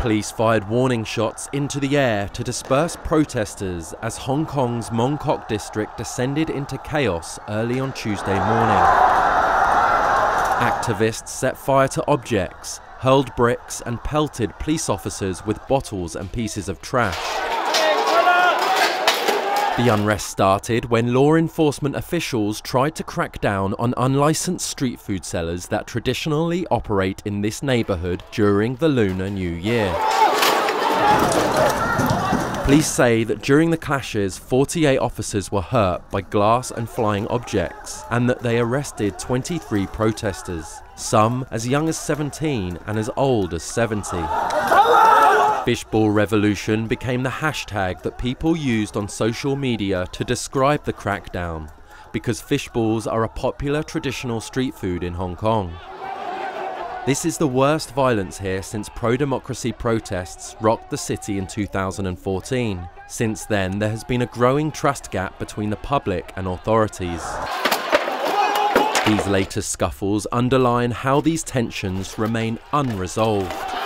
Police fired warning shots into the air to disperse protesters as Hong Kong's Mong Kok district descended into chaos early on Tuesday morning. Activists set fire to objects, hurled bricks, and pelted police officers with bottles and pieces of trash. The unrest started when law enforcement officials tried to crack down on unlicensed street food sellers that traditionally operate in this neighbourhood during the Lunar New Year. Police say that during the clashes, 48 officers were hurt by glass and flying objects, and that they arrested 23 protesters, some as young as 17 and as old as 70. Fishball Revolution became the hashtag that people used on social media to describe the crackdown, because fishballs are a popular traditional street food in Hong Kong. This is the worst violence here since pro democracy protests rocked the city in 2014. Since then, there has been a growing trust gap between the public and authorities. These latest scuffles underline how these tensions remain unresolved.